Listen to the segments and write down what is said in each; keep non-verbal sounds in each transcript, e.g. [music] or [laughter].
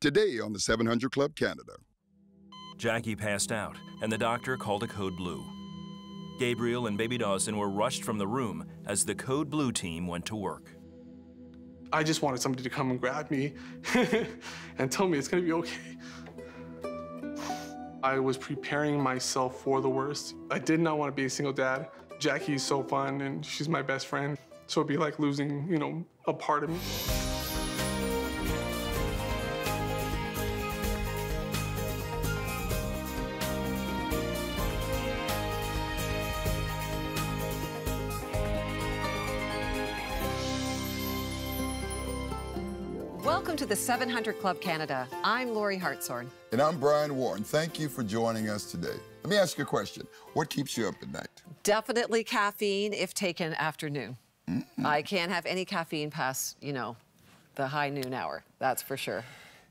Today on the 700 Club Canada. Jackie passed out, and the doctor called a code blue. Gabriel and baby Dawson were rushed from the room as the code blue team went to work. I just wanted somebody to come and grab me [laughs] and tell me it's gonna be okay. I was preparing myself for the worst. I did not want to be a single dad. Jackie is so fun and she's my best friend. So it'd be like losing, you know, a part of me. The 700 Club Canada. I'm Lorie Hartshorn. And I'm Brian Warren. Thank you for joining us today. Let me ask you a question. What keeps you up at night? Definitely caffeine if taken afternoon. Mm -hmm. I can't have any caffeine past, you know, the high noon hour. That's for sure.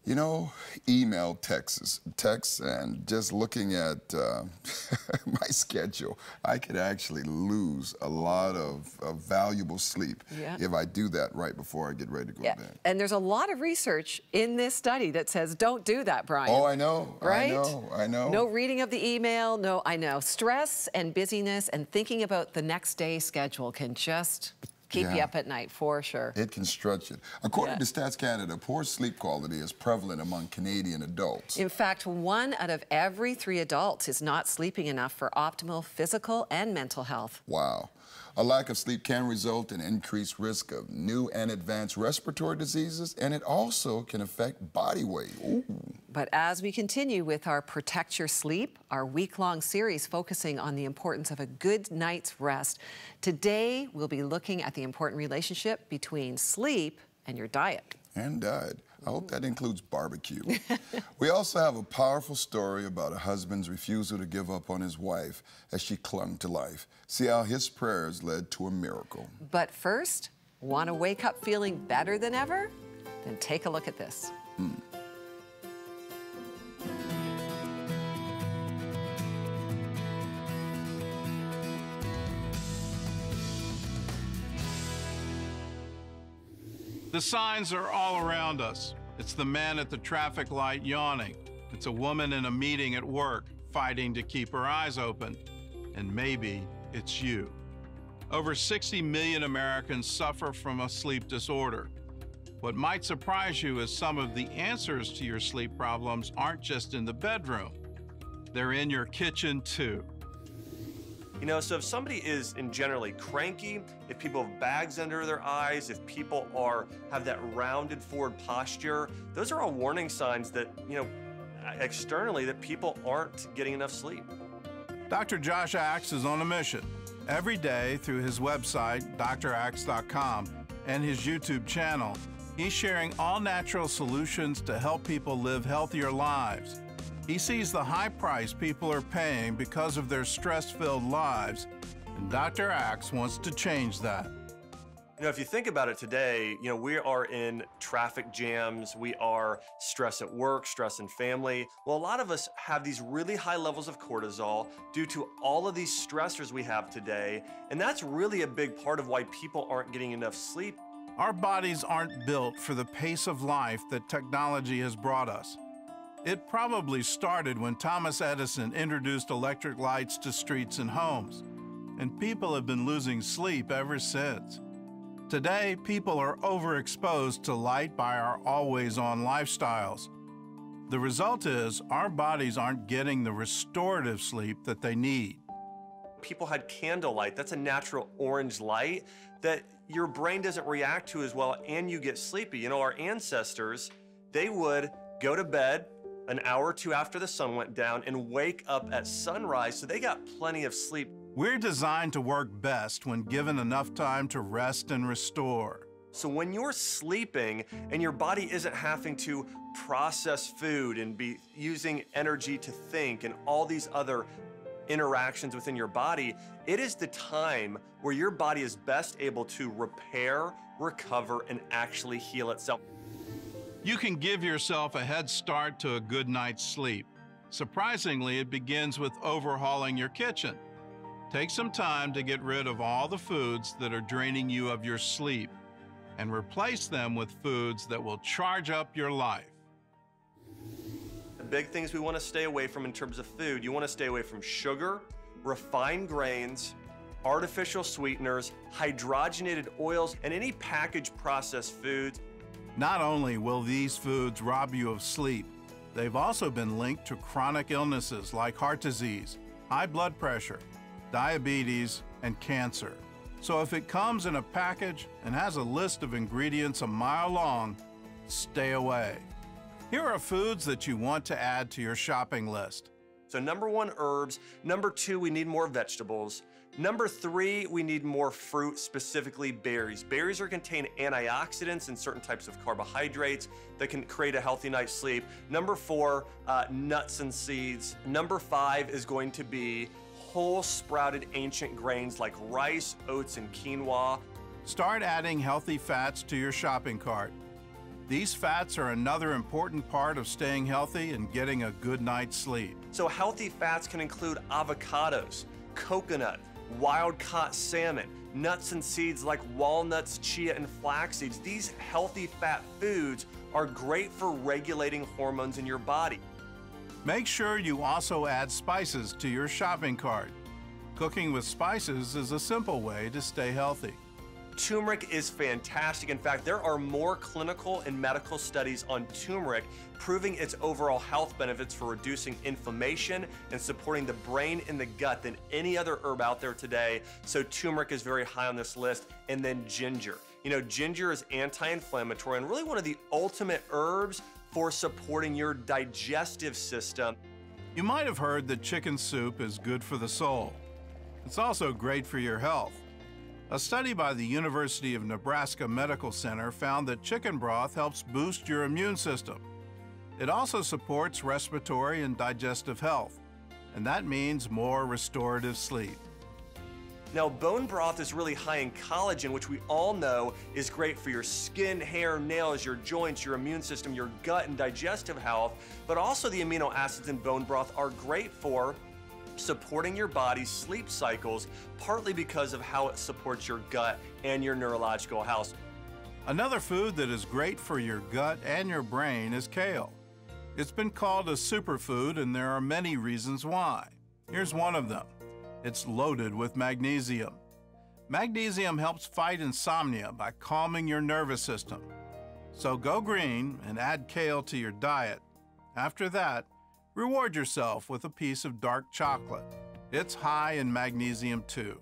You know, email, texts, texts, and just looking at uh, [laughs] my schedule, I could actually lose a lot of, of valuable sleep yeah. if I do that right before I get ready to go yeah. to bed. And there's a lot of research in this study that says don't do that, Brian. Oh, I know. Right? I know. I know. No reading of the email. No, I know. Stress and busyness and thinking about the next day schedule can just keep yeah. you up at night, for sure. It can stretch it. According yeah. to Stats Canada, poor sleep quality is prevalent among Canadian adults. In fact, one out of every three adults is not sleeping enough for optimal physical and mental health. Wow. A lack of sleep can result in increased risk of new and advanced respiratory diseases, and it also can affect body weight. Ooh. But as we continue with our Protect Your Sleep, our week-long series focusing on the importance of a good night's rest, today we'll be looking at the important relationship between sleep and your diet. And diet. I hope that includes barbecue. we also have a powerful story about a husband's refusal to give up on his wife as she clung to life. See how his prayers led to a miracle. But first, want to wake up feeling better than ever? Then take a look at this. Hmm. The signs are all around us. It's the man at the traffic light yawning. It's a woman in a meeting at work fighting to keep her eyes open. And maybe it's you. Over 60 million Americans suffer from a sleep disorder. What might surprise you is some of the answers to your sleep problems aren't just in the bedroom. They're in your kitchen too. You know, so if somebody is in generally cranky, if people have bags under their eyes, if people are have that rounded forward posture, those are all warning signs that, you know, externally that people aren't getting enough sleep. Dr. Josh Axe is on a mission. Every day through his website, draxe.com, and his YouTube channel, he's sharing all natural solutions to help people live healthier lives. He sees the high price people are paying because of their stress-filled lives, and Dr. Axe wants to change that. You know, if you think about it today, you know, we are in traffic jams, we are stress at work, stress in family. Well, a lot of us have these really high levels of cortisol due to all of these stressors we have today, and that's really a big part of why people aren't getting enough sleep. Our bodies aren't built for the pace of life that technology has brought us. It probably started when Thomas Edison introduced electric lights to streets and homes, and people have been losing sleep ever since. Today, people are overexposed to light by our always-on lifestyles. The result is our bodies aren't getting the restorative sleep that they need. People had candlelight, that's a natural orange light that your brain doesn't react to as well and you get sleepy. You know, our ancestors, they would go to bed, an hour or two after the sun went down and wake up at sunrise, so they got plenty of sleep. We're designed to work best when given enough time to rest and restore. So when you're sleeping and your body isn't having to process food and be using energy to think and all these other interactions within your body, it is the time where your body is best able to repair, recover, and actually heal itself. You can give yourself a head start to a good night's sleep. Surprisingly, it begins with overhauling your kitchen. Take some time to get rid of all the foods that are draining you of your sleep and replace them with foods that will charge up your life. The big things we want to stay away from in terms of food. You want to stay away from sugar, refined grains, artificial sweeteners, hydrogenated oils, and any packaged processed foods. Not only will these foods rob you of sleep, they've also been linked to chronic illnesses like heart disease, high blood pressure, diabetes, and cancer. So if it comes in a package and has a list of ingredients a mile long, stay away. Here are foods that you want to add to your shopping list. So number one, herbs. Number two, we need more vegetables. Number three, we need more fruit, specifically berries. Berries are contain antioxidants and certain types of carbohydrates that can create a healthy night's sleep. Number four, uh, nuts and seeds. Number five is going to be whole sprouted ancient grains like rice, oats, and quinoa. Start adding healthy fats to your shopping cart. These fats are another important part of staying healthy and getting a good night's sleep. So healthy fats can include avocados, coconut, wild-caught salmon, nuts and seeds like walnuts, chia, and flax seeds. These healthy fat foods are great for regulating hormones in your body. Make sure you also add spices to your shopping cart. Cooking with spices is a simple way to stay healthy. Turmeric is fantastic. In fact, there are more clinical and medical studies on turmeric proving its overall health benefits for reducing inflammation and supporting the brain and the gut than any other herb out there today. So turmeric is very high on this list. And then ginger. You know, ginger is anti-inflammatory and really one of the ultimate herbs for supporting your digestive system. You might have heard that chicken soup is good for the soul. It's also great for your health. A study by the University of Nebraska Medical Center found that chicken broth helps boost your immune system. It also supports respiratory and digestive health, and that means more restorative sleep. Now, bone broth is really high in collagen, which we all know is great for your skin, hair, nails, your joints, your immune system, your gut, and digestive health. But also, the amino acids in bone broth are great for supporting your body's sleep cycles, partly because of how it supports your gut and your neurological health. Another food that is great for your gut and your brain is kale. It's been called a superfood, and there are many reasons why. Here's one of them. It's loaded with magnesium. Magnesium helps fight insomnia by calming your nervous system. So go green and add kale to your diet. After that, reward yourself with a piece of dark chocolate. It's high in magnesium too.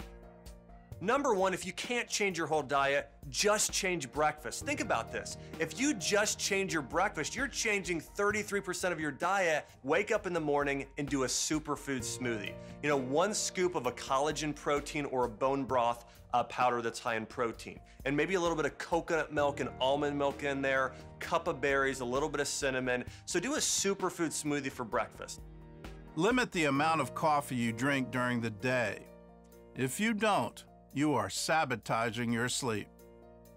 Number one, if you can't change your whole diet, just change breakfast. Think about this. If you just change your breakfast, you're changing 33% of your diet. Wake up in the morning and do a superfood smoothie. You know, one scoop of a collagen protein or a bone broth uh, powder that's high in protein. And maybe a little bit of coconut milk and almond milk in there, cup of berries, a little bit of cinnamon. So do a superfood smoothie for breakfast. Limit the amount of coffee you drink during the day. If you don't, you are sabotaging your sleep.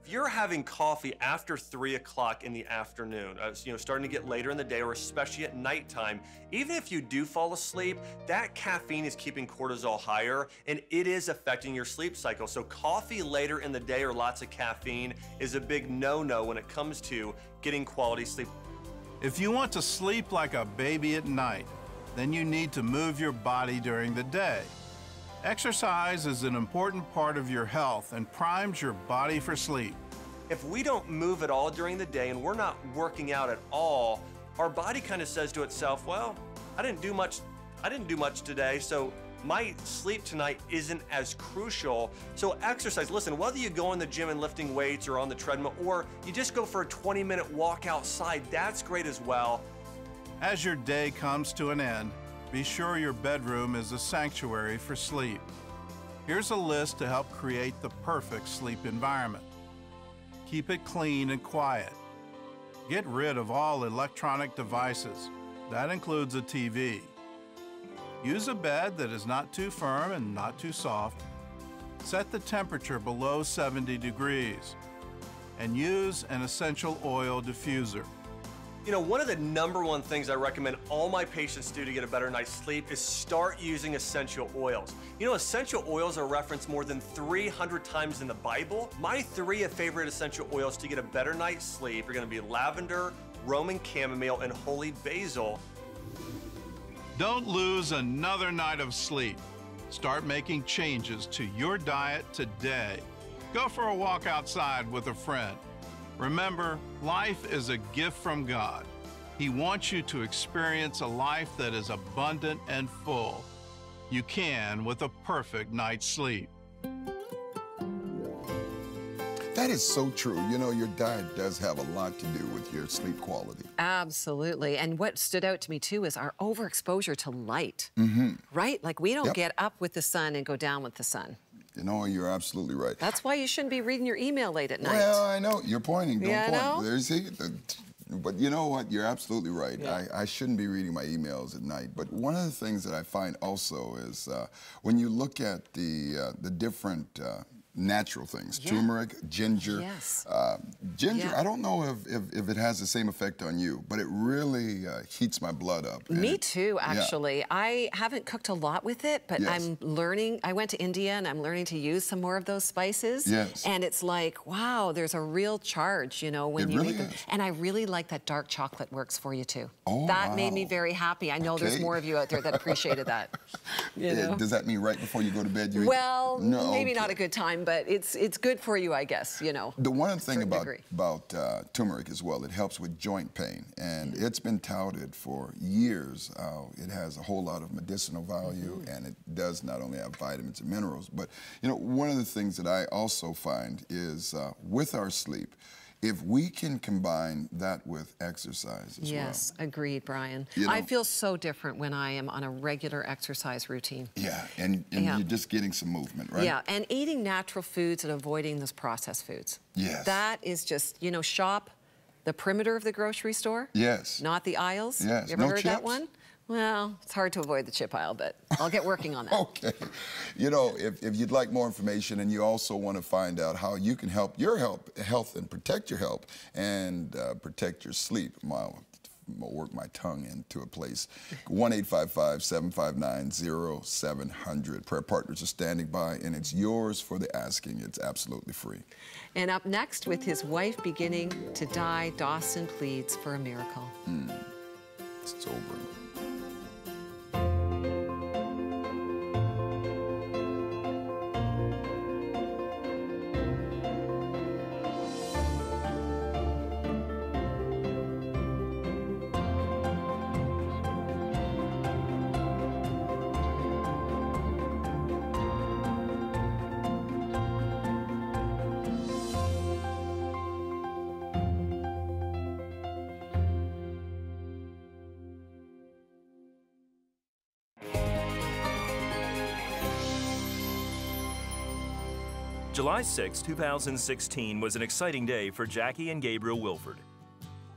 If you're having coffee after three o'clock in the afternoon, uh, you know, starting to get later in the day or especially at nighttime, even if you do fall asleep, that caffeine is keeping cortisol higher and it is affecting your sleep cycle. So coffee later in the day or lots of caffeine is a big no-no when it comes to getting quality sleep. If you want to sleep like a baby at night, then you need to move your body during the day. Exercise is an important part of your health and primes your body for sleep. If we don't move at all during the day and we're not working out at all, our body kind of says to itself, well, I didn't do much I didn't do much today, so my sleep tonight isn't as crucial. So exercise, listen, whether you go in the gym and lifting weights or on the treadmill or you just go for a 20 minute walk outside, that's great as well. As your day comes to an end, be sure your bedroom is a sanctuary for sleep. Here's a list to help create the perfect sleep environment. Keep it clean and quiet. Get rid of all electronic devices. That includes a TV. Use a bed that is not too firm and not too soft. Set the temperature below 70 degrees. And use an essential oil diffuser. You know, one of the number one things I recommend all my patients do to get a better night's sleep is start using essential oils. You know, essential oils are referenced more than 300 times in the Bible. My three favorite essential oils to get a better night's sleep are gonna be lavender, Roman chamomile, and holy basil. Don't lose another night of sleep. Start making changes to your diet today. Go for a walk outside with a friend. Remember, life is a gift from God. He wants you to experience a life that is abundant and full. You can with a perfect night's sleep. That is so true. You know, your diet does have a lot to do with your sleep quality. Absolutely. And what stood out to me too is our overexposure to light. Mm-hmm. Right? Like we don't Yep. get up with the sun and go down with the sun. You know, you're absolutely right. That's why you shouldn't be reading your email late at night. Well, I know you're pointing. Don't Yeah, point. know. There's the- but you know what? You're absolutely right. Yeah. I, I shouldn't be reading my emails at night. But one of the things that I find also is uh, when you look at the uh, the different uh, natural things, Yeah. turmeric, ginger. Yes. Uh, ginger. Yeah. I don't know if, if, if it has the same effect on you, but it really uh, heats my blood up. Me it- too, yeah. actually. I haven't cooked a lot with it, but Yes. I'm learning. I went to India and I'm learning to use some more of those spices. Yes. And it's like, wow, there's a real charge, you know, when It you really make them. is. And I really like that dark chocolate works for you too. Oh, that made me very happy. I know there's more of you out there that appreciated that. [laughs] You know? Does that mean right before you go to bed you eat- Well, No, maybe not a good time, but it's it's good for you, I guess. You know. The one thing about degree. about uh, turmeric as well, it helps with joint pain, and it's been touted for years. Uh, it has a whole lot of medicinal value, Mm-hmm. and it does not only have vitamins and minerals, but you know, one of the things that I also find is uh, with our sleep, if we can combine that with exercise as well. Yes, agreed, Brian. You I feel so different when I am on a regular exercise routine. Yeah, and, and Yeah. you're just getting some movement, right? Yeah, and eating natural foods and avoiding those processed foods. Yes. That is just, you know, shop the perimeter of the grocery store. Yes. Not the aisles. Yes, You ever no heard that one? Well, it's hard to avoid the chip aisle, but I'll get working on [laughs] that. Okay. You know, if, if you'd like more information and you also want to find out how you can help your help, health and protect your health and uh, protect your sleep, my, gonna work my tongue into a place. 1 759 0700. Prayer Partners are standing by, and it's yours for the asking. It's absolutely free. And up next, with his wife beginning to die, Dawson pleads for a miracle. It's sobering. July 6, 2016 was an exciting day for Jackie and Gabriel Wilford.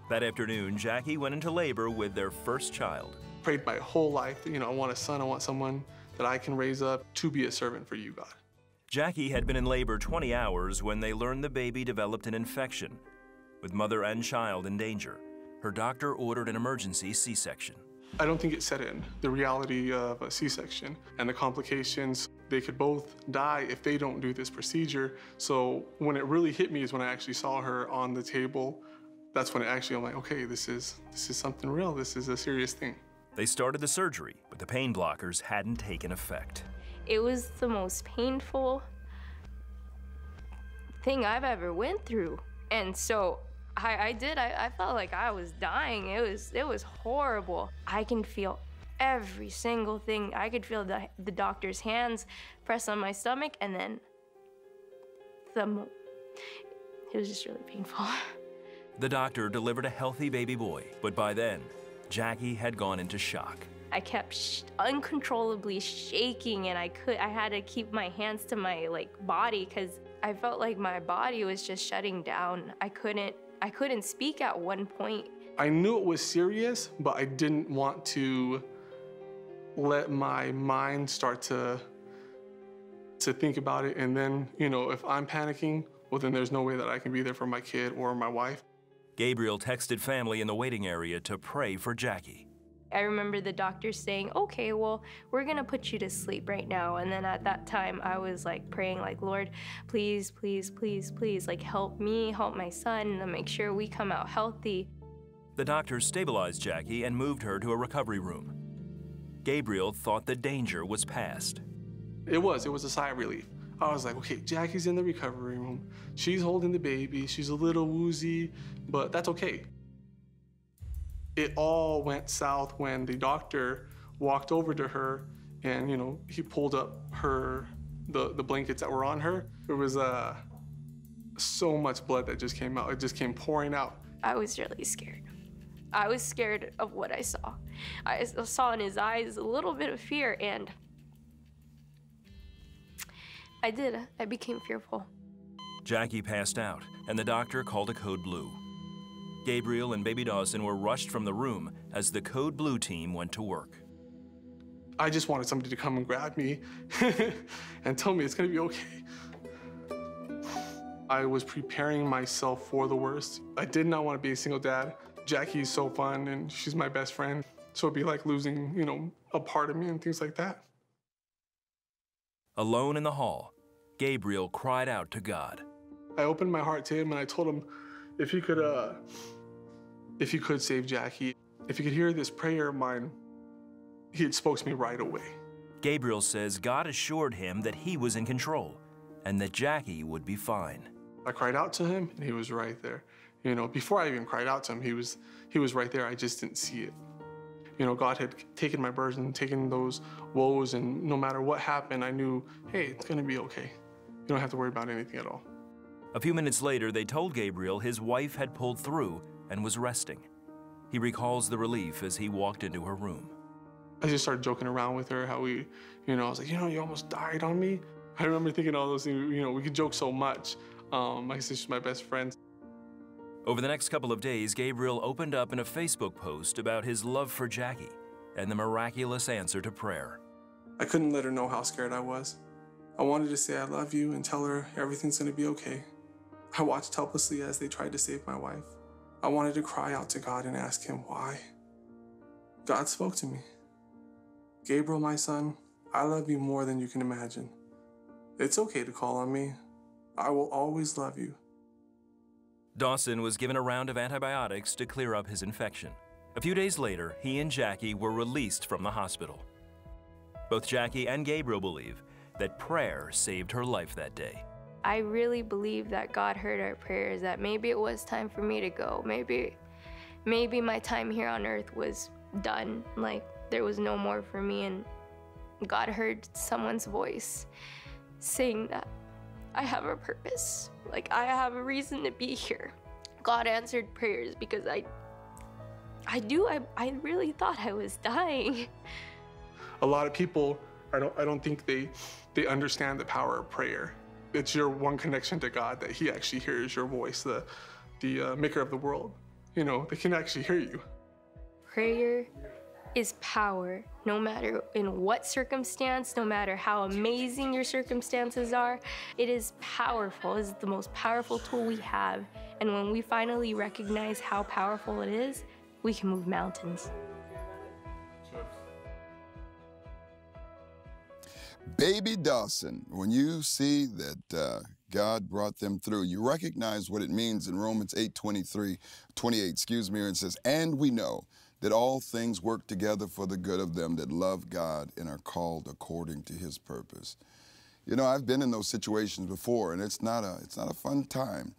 That afternoon, Jackie went into labor with their first child. Prayed my whole life, you know, I want a son, I want someone that I can raise up to be a servant for you, God. Jackie had been in labor 20 hours when they learned the baby developed an infection. With mother and child in danger, her doctor ordered an emergency C section. I don't think it set in, the reality of a C-section and the complications. They could both die if they don't do this procedure. So when it really hit me is when I actually saw her on the table. That's when it actually, I'm like, okay, this is, this is something real. This is a serious thing. They started the surgery, but the pain blockers hadn't taken effect. It was the most painful thing I've ever went through. And so I, I did, I, I felt like I was dying. It was it was horrible. I can feel every single thing. I could feel the, the doctor's hands press on my stomach and then the mo- it was just really painful. [laughs] The doctor delivered a healthy baby boy, but by then, Jackie had gone into shock. I kept sh- uncontrollably shaking and I could I had to keep my hands to my like body cuz I felt like my body was just shutting down. I couldn't I couldn't speak at one point. I knew it was serious, but I didn't want to let my mind start to to think about it. And then, you know, if I'm panicking, well, then there's no way that I can be there for my kid or my wife. Gabriel texted family in the waiting area to pray for Jackie. I remember the doctor saying, "Okay, well, we're going to put you to sleep right now." And then at that time, I was like praying like, "Lord, please, please, please, please like help me, help my son, and make sure we come out healthy." The doctor stabilized Jackie and moved her to a recovery room. Gabriel thought the danger was past. It was. It was a sigh of relief. I was like, okay, Jackie's in the recovery room. She's holding the baby. She's a little woozy, but that's okay. It all went south when the doctor walked over to her and, you know, he pulled up her, the, the blankets that were on her. There was uh, so much blood that just came out. It just came pouring out. I was really scared. I was scared of what I saw. I saw in his eyes a little bit of fear, and I did. I became fearful. Jackie passed out, and the doctor called a code blue. Gabriel and baby Dawson were rushed from the room as the code blue team went to work. I just wanted somebody to come and grab me [laughs] and tell me it's gonna be okay. I was preparing myself for the worst. I did not want to be a single dad. Jackie's so fun and she's my best friend. So it'd be like losing, you know, a part of me and things like that. Alone in the hall, Gabriel cried out to God. I opened my heart to him and I told him if he could, uh, if he could save Jackie, if he could hear this prayer of mine, he had spoke to me right away. Gabriel says God assured him that he was in control and that Jackie would be fine. I cried out to him and he was right there. You know, before I even cried out to him, he was he was right there. I just didn't see it. You know, God had taken my burden, taken those woes, and no matter what happened, I knew, hey, it's gonna be okay. You don't have to worry about anything at all. A few minutes later, they told Gabriel his wife had pulled through and was resting. He recalls the relief as he walked into her room. I just started joking around with her, how we, you know, I was like, you know, you almost died on me. I remember thinking all those things, you know, we could joke so much. Um, my sister's my best friend. Over the next couple of days, Gabriel opened up in a Facebook post about his love for Jackie and the miraculous answer to prayer. I couldn't let her know how scared I was. I wanted to say I love you and tell her everything's gonna be okay. I watched helplessly as they tried to save my wife. I wanted to cry out to God and ask him why. God spoke to me. Gabriel, my son, I love you more than you can imagine. It's okay to call on me. I will always love you. Dawson was given a round of antibiotics to clear up his infection. A few days later, he and Jackie were released from the hospital. Both Jackie and Gabriel believe that prayer saved her life that day. I really believe that God heard our prayers, that maybe it was time for me to go. Maybe, maybe my time here on earth was done. Like there was no more for me and God heard someone's voice saying that I have a purpose. Like I have a reason to be here. God answered prayers because I I do I, I really thought I was dying. A lot of people I don't I don't think they they understand the power of prayer. It's your one connection to God that he actually hears your voice, the the uh, maker of the world. You know, they can actually hear you. Prayer is power, no matter in what circumstance, no matter how amazing your circumstances are. It is powerful. It is the most powerful tool we have. And when we finally recognize how powerful it is, we can move mountains. Baby Dawson, when you see that uh, God brought them through, you recognize what it means in Romans 8 23, 28, excuse me, and says, And we know that all things work together for the good of them that love God and are called according to his purpose. You know, I've been in those situations before, and it's not a, it's not a fun time.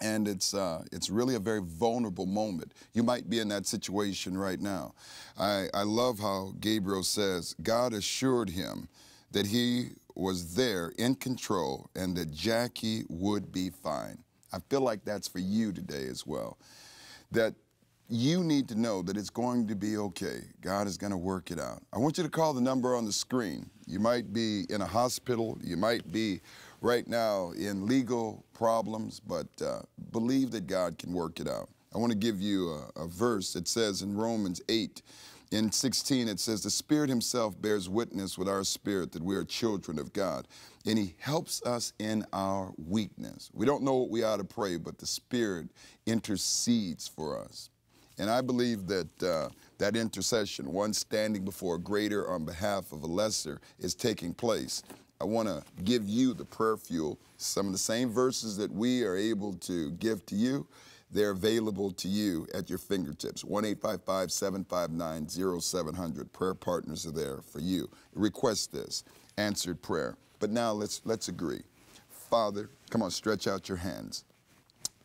And it's, uh, it's really a very vulnerable moment. You might be in that situation right now. I, I love how Gabriel says, God assured him that he was there in control and that Jackie would be fine. I feel like that's for you today as well. That you need to know that it's going to be okay. God is going to work it out. I want you to call the number on the screen. You might be in a hospital, you might be right now in legal problems, but uh, believe that God can work it out. I want to give you a, a verse. that says in Romans 8, in 16, it says, The Spirit Himself bears witness with our spirit that we are children of God, and He helps us in our weakness. We don't know what we ought to pray, but the Spirit intercedes for us. And I believe that uh, that intercession, one standing before a greater on behalf of a lesser, is taking place. I want to give you the prayer fuel, some of the same verses that we are able to give to you. They're available to you at your fingertips. 1 855 759 0700. Prayer partners are there for you. Request this answered prayer. But now let's, let's agree. Father, come on, stretch out your hands.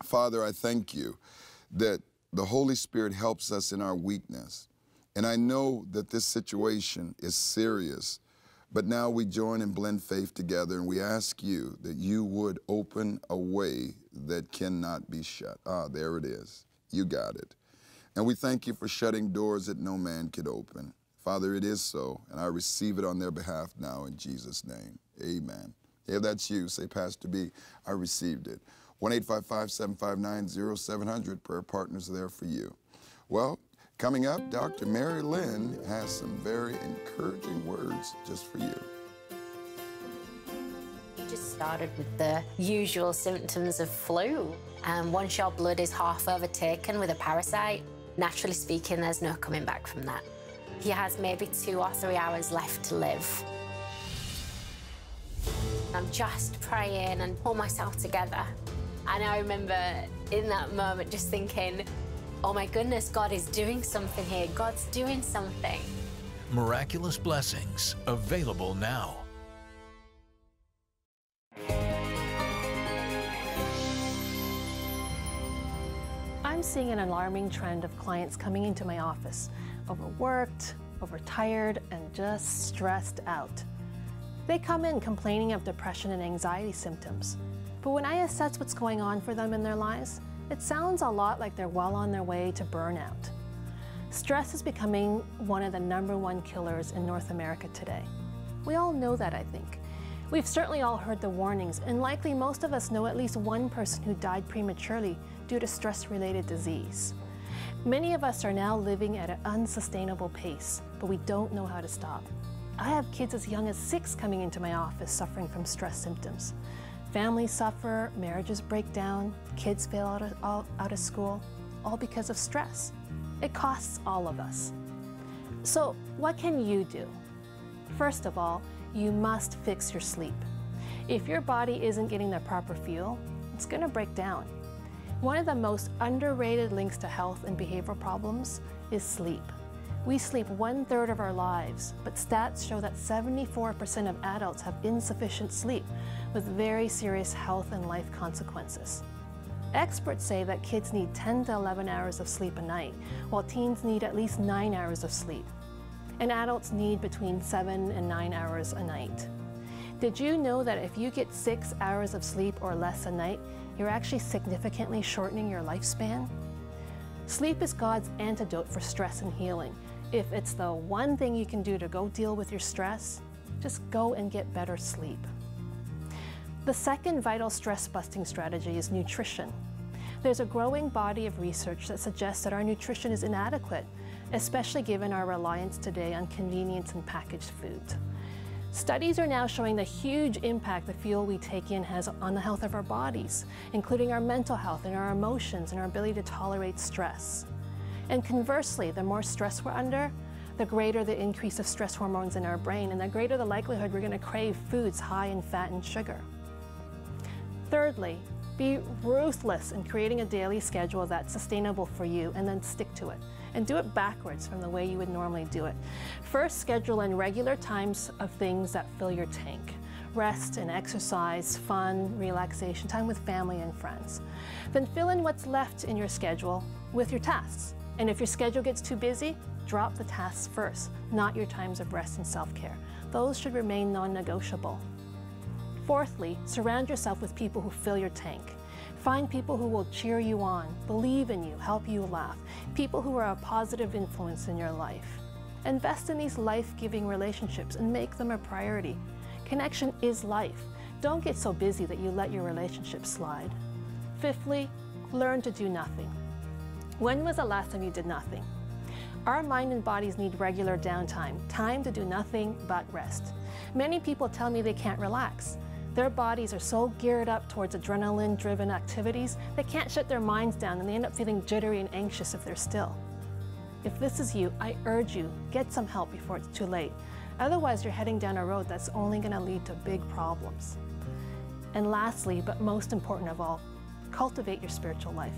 Father, I thank you that the Holy Spirit helps us in our weakness. And I know that this situation is serious, but now we join and blend faith together and we ask you that you would open a way that cannot be shut. Ah, there it is. You got it. And we thank you for shutting doors that no man could open. Father, it is so, and I receive it on their behalf now in Jesus' name. Amen. If that's you, say, Pastor B, I received it. 1 855 759 0700. Prayer partners there for you. Well, coming up, Dr. Merry Lin has some very encouraging words just for you. Just started with the usual symptoms of flu. And once your blood is half overtaken with a parasite, naturally speaking, there's no coming back from that. He has maybe two or three hours left to live. I'm just praying and pull myself together. And I remember in that moment just thinking, oh my goodness, God is doing something here. God's doing something. Miraculous blessings available now. I'm seeing an alarming trend of clients coming into my office, overworked, overtired, and just stressed out. They come in complaining of depression and anxiety symptoms. But when I assess what's going on for them in their lives, it sounds a lot like they're well on their way to burnout. Stress is becoming one of the number one killers in North America today. We all know that, I think. We've certainly all heard the warnings, and likely most of us know at least one person who died prematurely due to stress related disease. Many of us are now living at an unsustainable pace, but we don't know how to stop. I have kids as young as six coming into my office suffering from stress symptoms. Families suffer, marriages break down, kids fail out of, all, out of school, all because of stress. It costs all of us. So, what can you do? First of all, you must fix your sleep. If your body isn't getting the proper fuel, it's going to break down. One of the most underrated links to health and behavioral problems is sleep. We sleep one third of our lives, but stats show that 74% of adults have insufficient sleep with very serious health and life consequences. Experts say that kids need 10 to 11 hours of sleep a night, while teens need at least 9 hours of sleep. And adults need between 7 and 9 hours a night. Did you know that if you get 6 hours of sleep or less a night, you're actually significantly shortening your lifespan? Sleep is God's antidote for stress and healing, if it's the one thing you can do to go deal with your stress, just go and get better sleep. The second vital stress busting strategy is nutrition. There's a growing body of research that suggests that our nutrition is inadequate, especially given our reliance today on convenience and packaged foods. Studies are now showing the huge impact the fuel we take in has on the health of our bodies, including our mental health and our emotions and our ability to tolerate stress. And conversely, the more stress we're under, the greater the increase of stress hormones in our brain, and the greater the likelihood we're going to crave foods high in fat and sugar. Thirdly, be ruthless in creating a daily schedule that's sustainable for you and then stick to it. And do it backwards from the way you would normally do it. First, schedule in regular times of things that fill your tank rest and exercise, fun, relaxation, time with family and friends. Then fill in what's left in your schedule with your tasks. And if your schedule gets too busy, drop the tasks first, not your times of rest and self-care. Those should remain non-negotiable. Fourthly, surround yourself with people who fill your tank. Find people who will cheer you on, believe in you, help you laugh, people who are a positive influence in your life. Invest in these life-giving relationships and make them a priority. Connection is life. Don't get so busy that you let your relationships slide. Fifthly, learn to do nothing. When was the last time you did nothing? Our mind and bodies need regular downtime, time to do nothing but rest. Many people tell me they can't relax. Their bodies are so geared up towards adrenaline driven activities, they can't shut their minds down and they end up feeling jittery and anxious if they're still. If this is you, I urge you, get some help before it's too late. Otherwise, you're heading down a road that's only going to lead to big problems. And lastly, but most important of all, cultivate your spiritual life.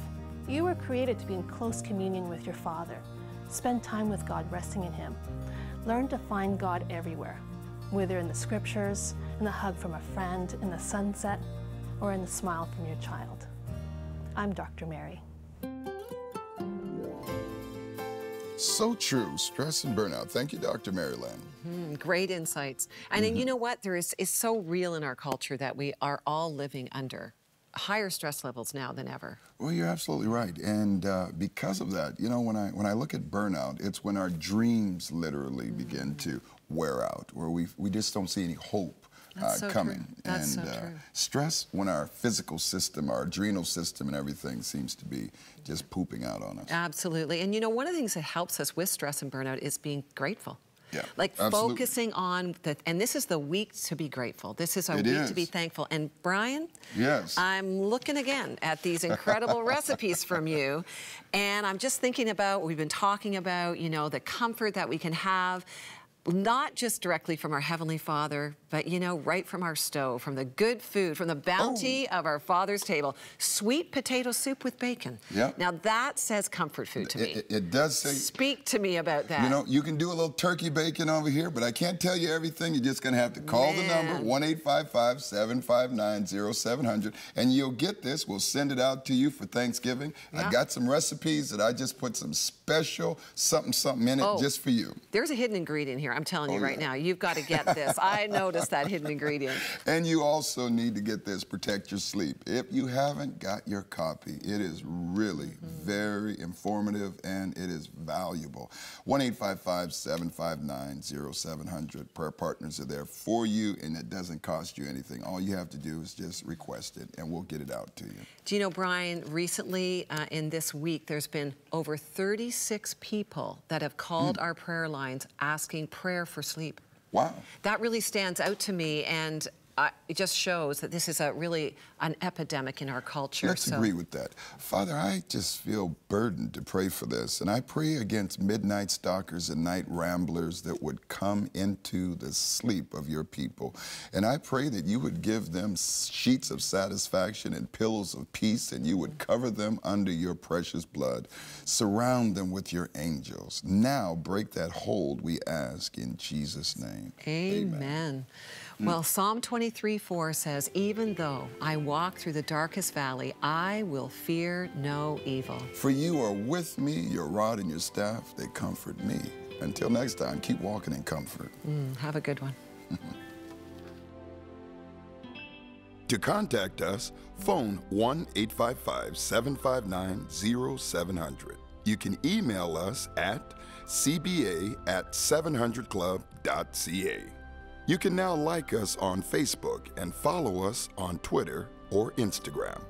You were created to be in close communion with your Father. Spend time with God, resting in Him. Learn to find God everywhere, whether in the scriptures, in the hug from a friend, in the sunset, or in the smile from your child. I'm Dr. Merry. So true. Stress and burnout. Thank you, Dr. Merry Lin. Mm, great insights. And mm -hmm. you know what? There is it's so real in our culture that we are all living under higher stress levels now than ever. Well, you're absolutely right, and uh, because of that, you know, when I when I look at burnout, it's when our dreams literally mm -hmm. begin to wear out, where we we just don't see any hope uh, so coming. That's and so uh, stress when our physical system, our adrenal system, and everything seems to be just pooping out on us. Absolutely. And you know, one of the things that helps us with stress and burnout is being grateful. Yeah, like absolutely. focusing on the, and this is the week to be grateful. This is our it week is. to be thankful. And Brian, yes, I'm looking again at these incredible [laughs] recipes from you, and I'm just thinking about we've been talking about, you know, the comfort that we can have not just directly from our Heavenly Father, but, you know, right from our stove, from the good food, from the bounty oh. of our Father's table. Sweet potato soup with bacon. Yeah. Now, that says comfort food to it, me. It, it, does say... Speak to me about that. You know, you can do a little turkey bacon over here, but I can't tell you everything. You're just going to have to call Man. the number, 1-855-759-0700, and you'll get this. We'll send it out to you for Thanksgiving. I got some recipes that I just put some special something-something in it oh, just for you. There's a hidden ingredient here. I'm telling you oh, right yeah. now, you've got to get [laughs] this. I noticed that hidden ingredient. And you also need to get this, Protect Your Sleep. If you haven't got your copy, it is really mm -hmm. very informative and it is valuable. 1-855-759-0700. Prayer Partners are there for you and it doesn't cost you anything. All you have to do is just request it and we'll get it out to you. Do you know, Brian, recently uh, in this week, there's been over 36 people that have called mm. our prayer lines asking prayer for sleep. Wow. That really stands out to me, and it just shows that this is a really an epidemic in our culture. Let's so. agree with that. Father, I just feel burdened to pray for this, and I pray against midnight stalkers and night ramblers that would come into the sleep of your people. And I pray that you would give them sheets of satisfaction and pillows of peace, and you would cover them under your precious blood. Surround them with your angels. Now break that hold, we ask, in Jesus' name. Amen. Amen. Well, Psalm 23, 4 says, Even though I walk through the darkest valley, I will fear no evil. For you are with me, your rod and your staff, they comfort me. Until next time, keep walking in comfort. Mm, have a good one. [laughs] to contact us, phone 1 855 759 0700. You can email us at cba at 700club.ca. You can now like us on Facebook and follow us on Twitter or Instagram.